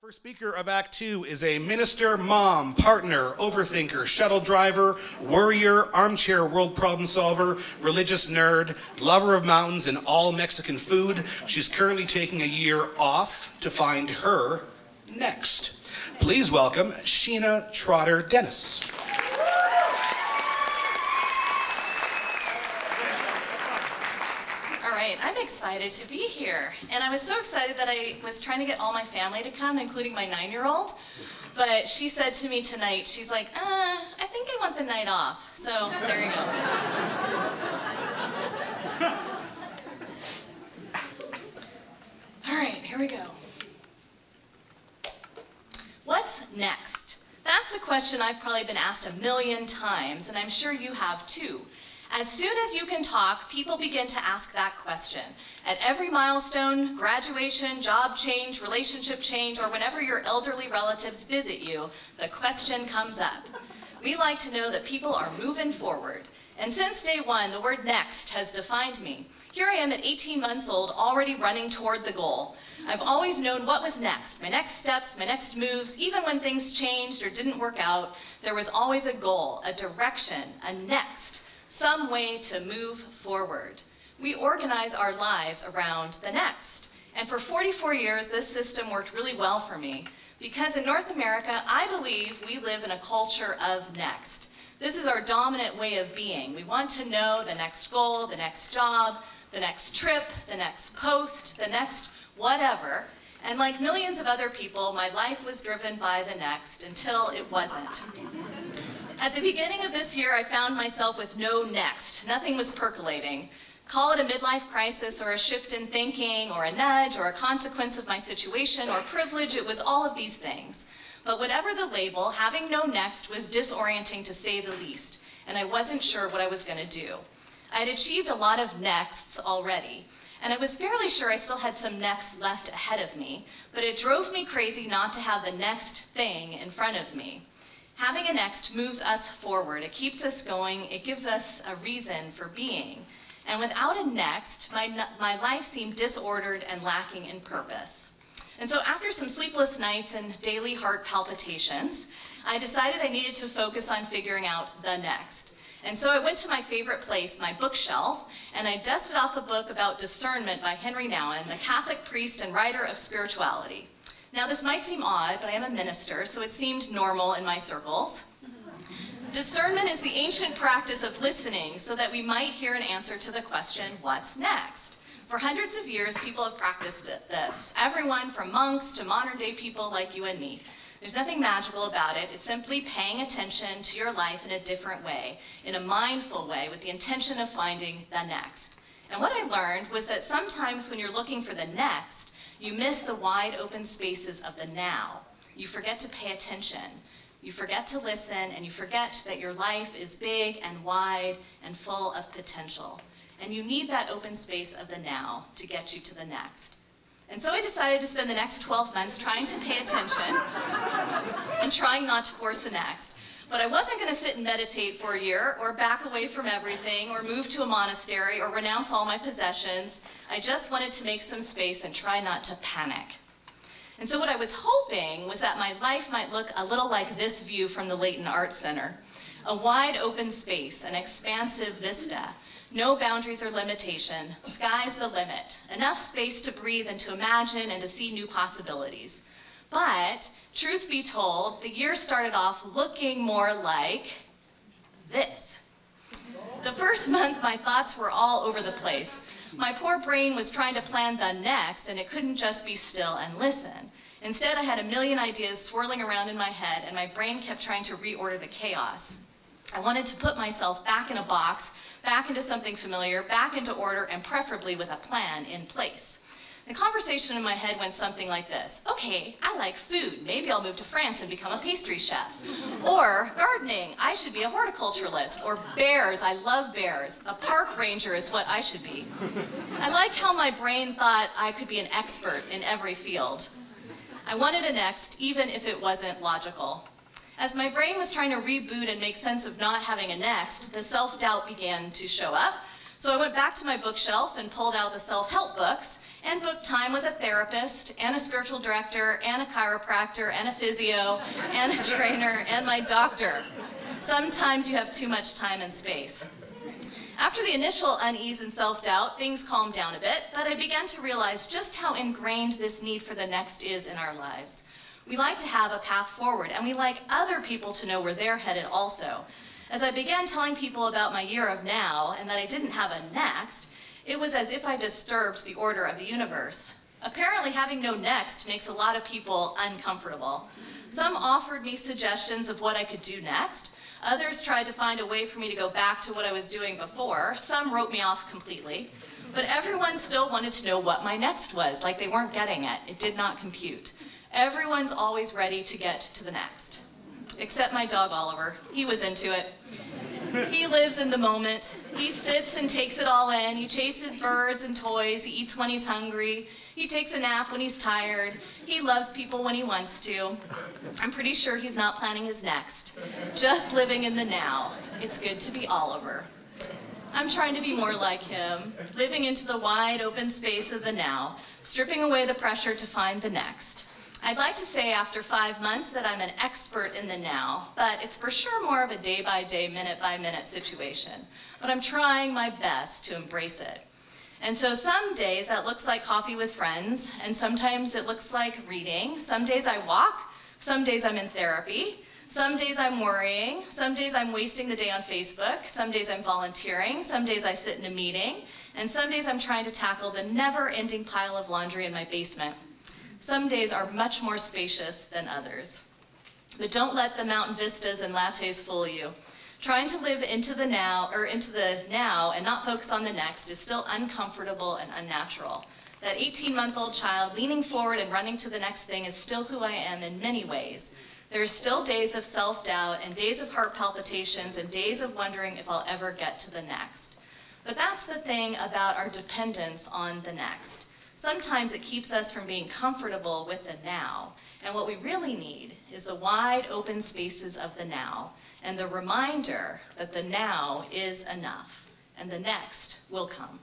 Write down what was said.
First speaker of Act Two is a minister, mom, partner, overthinker, shuttle driver, worrier, armchair world problem solver, religious nerd, lover of mountains and all Mexican food. She's currently taking a year off to find her next. Please welcome Sheena Trotter Dennis. All right, I'm excited to be here. And I was so excited that I was trying to get all my family to come, including my nine-year-old. But she said to me tonight, she's like, uh, I think I want the night off. So there you go. All right, here we go. What's next? That's a question I've probably been asked a million times, and I'm sure you have too. As soon as you can talk, people begin to ask that question. At every milestone, graduation, job change, relationship change, or whenever your elderly relatives visit you, the question comes up. We like to know that people are moving forward. And since day one, the word next has defined me. Here I am at 18 months old, already running toward the goal. I've always known what was next, my next steps, my next moves, even when things changed or didn't work out, there was always a goal, a direction, a next, some way to move forward. We organize our lives around the next. And for 44 years, this system worked really well for me. Because in North America, I believe we live in a culture of next. This is our dominant way of being. We want to know the next goal, the next job, the next trip, the next post, the next whatever. And like millions of other people, my life was driven by the next until it wasn't. At the beginning of this year, I found myself with no next. Nothing was percolating. Call it a midlife crisis or a shift in thinking or a nudge or a consequence of my situation or privilege, it was all of these things. But whatever the label, having no next was disorienting to say the least, and I wasn't sure what I was going to do. I had achieved a lot of nexts already, and I was fairly sure I still had some next left ahead of me, but it drove me crazy not to have the next thing in front of me. Having a next moves us forward. It keeps us going. It gives us a reason for being. And without a next, my, my life seemed disordered and lacking in purpose. And so after some sleepless nights and daily heart palpitations, I decided I needed to focus on figuring out the next. And so I went to my favorite place, my bookshelf, and I dusted off a book about discernment by Henri Nouwen, the Catholic priest and writer of spirituality. Now this might seem odd, but I am a minister, so it seemed normal in my circles. Discernment is the ancient practice of listening so that we might hear an answer to the question, what's next? For hundreds of years, people have practiced this. Everyone from monks to modern day people like you and me. There's nothing magical about it. It's simply paying attention to your life in a different way, in a mindful way, with the intention of finding the next. And what I learned was that sometimes when you're looking for the next, you miss the wide open spaces of the now. You forget to pay attention. You forget to listen, and you forget that your life is big and wide and full of potential. And you need that open space of the now to get you to the next. And so I decided to spend the next 12 months trying to pay attention and trying not to force the next. But I wasn't going to sit and meditate for a year or back away from everything or move to a monastery or renounce all my possessions. I just wanted to make some space and try not to panic. And so what I was hoping was that my life might look a little like this view from the Leighton Arts Center. A wide open space, an expansive vista, no boundaries or limitation. Sky's the limit. Enough space to breathe and to imagine and to see new possibilities. But, truth be told, the year started off looking more like this. The first month, my thoughts were all over the place. My poor brain was trying to plan the next, and it couldn't just be still and listen. Instead, I had a million ideas swirling around in my head, and my brain kept trying to reorder the chaos. I wanted to put myself back in a box, back into something familiar, back into order, and preferably with a plan in place. The conversation in my head went something like this. Okay, I like food. Maybe I'll move to France and become a pastry chef. Or gardening. I should be a horticulturalist. Or bears. I love bears. A park ranger is what I should be. I like how my brain thought I could be an expert in every field. I wanted a next, even if it wasn't logical. As my brain was trying to reboot and make sense of not having a next, the self-doubt began to show up. So I went back to my bookshelf and pulled out the self-help books and booked time with a therapist and a spiritual director and a chiropractor and a physio and a trainer and my doctor. Sometimes you have too much time and space. After the initial unease and self-doubt, things calmed down a bit, but I began to realize just how ingrained this need for the next is in our lives. We like to have a path forward, and we like other people to know where they're headed also. As I began telling people about my year of now and that I didn't have a next, it was as if I disturbed the order of the universe. Apparently, having no next makes a lot of people uncomfortable. Some offered me suggestions of what I could do next, Others tried to find a way for me to go back to what I was doing before. Some wrote me off completely. But everyone still wanted to know what my next was, like they weren't getting it. It did not compute. Everyone's always ready to get to the next. Except my dog Oliver. He was into it. He lives in the moment. He sits and takes it all in. He chases birds and toys. He eats when he's hungry. He takes a nap when he's tired. He loves people when he wants to. I'm pretty sure he's not planning his next. Just living in the now. It's good to be Oliver. I'm trying to be more like him, living into the wide open space of the now, stripping away the pressure to find the next. I'd like to say after five months that I'm an expert in the now, but it's for sure more of a day by day, minute by minute situation. But I'm trying my best to embrace it. And so some days that looks like coffee with friends, and sometimes it looks like reading. Some days I walk, some days I'm in therapy, some days I'm worrying, some days I'm wasting the day on Facebook, some days I'm volunteering, some days I sit in a meeting, and some days I'm trying to tackle the never-ending pile of laundry in my basement. Some days are much more spacious than others. But don't let the mountain vistas and lattes fool you. Trying to live into the now or into the now and not focus on the next is still uncomfortable and unnatural. That 18-month-old child leaning forward and running to the next thing is still who I am in many ways. There are still days of self-doubt and days of heart palpitations and days of wondering if I'll ever get to the next. But that's the thing about our dependence on the next. Sometimes it keeps us from being comfortable with the now. And what we really need is the wide open spaces of the now and the reminder that the now is enough and the next will come.